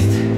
veel